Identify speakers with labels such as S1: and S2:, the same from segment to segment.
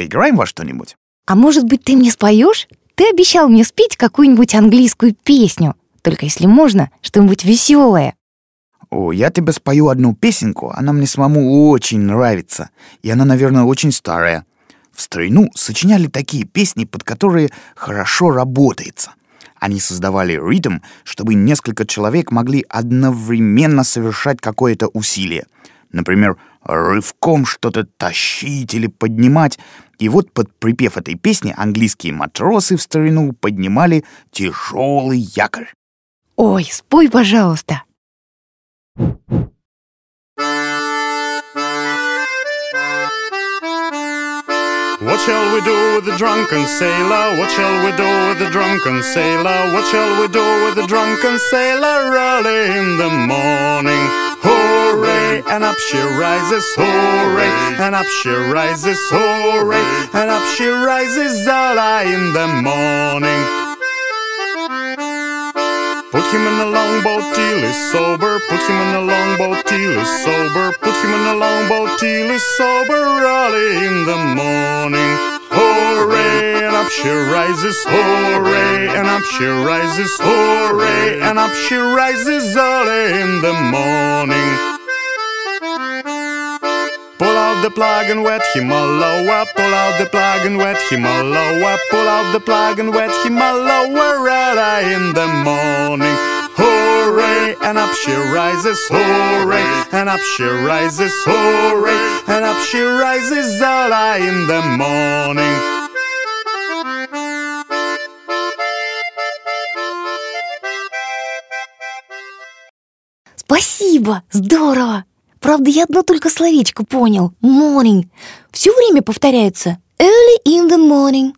S1: Поиграем во что-нибудь?
S2: А может быть, ты мне споешь? Ты обещал мне спеть какую-нибудь английскую песню. Только если можно, что-нибудь веселое.
S1: О, я тебе спою одну песенку, она мне самому очень нравится. И она, наверное, очень старая. В старину сочиняли такие песни, под которые хорошо работается. Они создавали ритм, чтобы несколько человек могли одновременно совершать какое-то усилие. Например, рывком что-то тащить или поднимать. И вот под припев этой песни английские матросы в старину поднимали тяжелый якорь.
S2: Ой, спой, пожалуйста.
S3: What shall we do with the drunken sailor? What shall we do with the drunken sailor? What shall we do with the drunken sailor early in the morning? Hooray! And up she rises, hooray! And up she rises, hooray! And up she rises early in the morning. Put him in a longboat till he's sober. Put him in a longboat till he's sober. Put him in a longboat till he's sober early in the morning. Hooray! And up she rises, hooray! And up she rises, hooray! And up she rises early in the morning Pull out the plug and wet him all lower. Pull out the plug and wet him all lower. Pull out the plug and wet him all lower early in the morning. Hooray! And up she rises, hooray! And up she rises, hooray! And up she rises early in the morning.
S2: Спасибо, здорово. Правда, я одно только словечко понял. Morning. Все время повторяется. Early in the morning.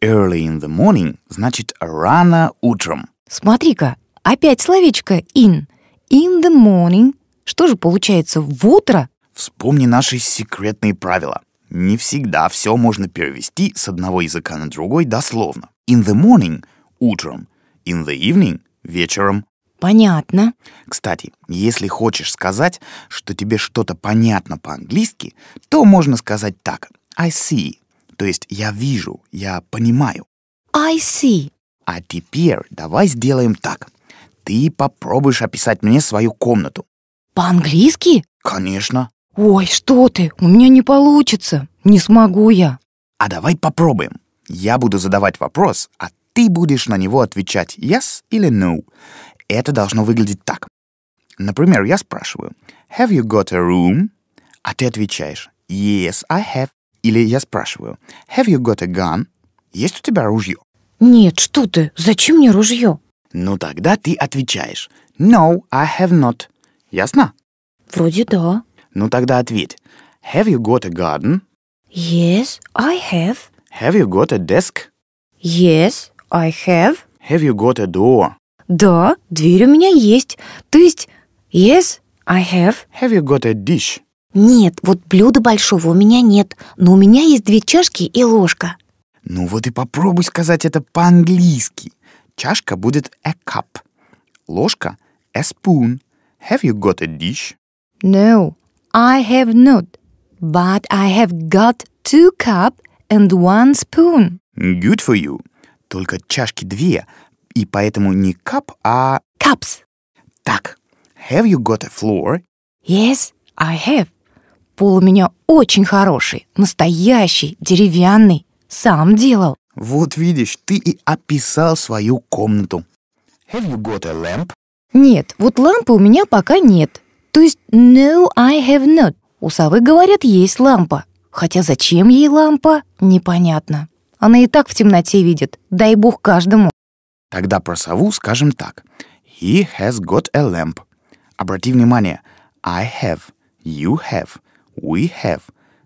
S1: Early in the morning значит рано утром.
S2: Смотри-ка, опять словечко in. In the morning. Что же получается, в утро?
S1: Вспомни наши секретные правила. Не всегда все можно перевести с одного языка на другой дословно. In the morning — утром. In the evening — вечером.
S2: Понятно.
S1: Кстати, если хочешь сказать, что тебе что-то понятно по-английски, то можно сказать так. I see. То есть я вижу, я понимаю.
S2: I see.
S1: А теперь давай сделаем так. Ты попробуешь описать мне свою комнату.
S2: По-английски?
S1: Конечно.
S2: Ой, что ты, у меня не получится. Не смогу я.
S1: А давай попробуем. Я буду задавать вопрос, а ты будешь на него отвечать yes или no. Это должно выглядеть так. Например, я спрашиваю Have you got a room? А ты отвечаешь Yes, I have. Или я спрашиваю Have you got a gun? Есть у тебя ружье?
S2: Нет, что ты, зачем мне ружье?
S1: Ну тогда ты отвечаешь No, I have not. Ясно?
S2: Вроде да.
S1: Ну тогда ответь Have you got a garden?
S2: Yes, I have.
S1: Have you got a desk?
S2: Yes, I have.
S1: Have you got a door?
S2: Да, дверь у меня есть. То есть, yes, I have.
S1: Have you got a dish?
S2: Нет, вот блюда большого у меня нет, но у меня есть две чашки и ложка.
S1: Ну вот и попробуй сказать это по-английски. Чашка будет a cup. Ложка a spoon. Have you got a dish?
S2: No, I have not. But I have got two cup and one spoon.
S1: Good for you. Только чашки две, и поэтому не cup, а
S2: Cups.
S1: так. Have you got a floor?
S2: Yes, I have. Пол у меня очень хороший, настоящий, деревянный. Сам делал.
S1: Вот видишь, ты и описал свою комнату. Have you got a lamp?
S2: Нет, вот лампы у меня пока нет. То есть no, I have not. У совы, говорят, есть лампа. Хотя зачем ей лампа, непонятно. Она и так в темноте видит. Дай бог каждому.
S1: Тогда про сову скажем так. He has got a lamp. Обрати внимание. I have, you have, we have,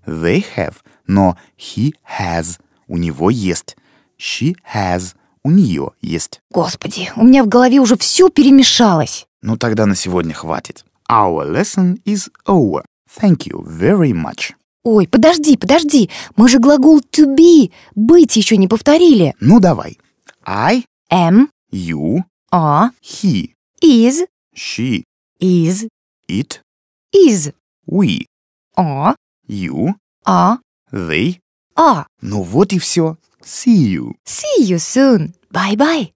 S1: they have. Но he has. У него есть. She has. У нее есть.
S2: Господи, у меня в голове уже все перемешалось.
S1: Ну тогда на сегодня хватит. Our lesson is over. Thank you very much.
S2: Ой, подожди, подожди. Мы же глагол to be, быть еще не повторили.
S1: Ну давай. I,
S2: Am,
S1: you,
S2: are,
S1: he,
S2: is,
S1: she,
S2: is,
S1: it,
S2: is,
S1: we,
S2: are,
S1: you,
S2: are,
S1: they,
S2: А,
S1: Ну вот и все. See you.
S2: see you soon. Bye-bye.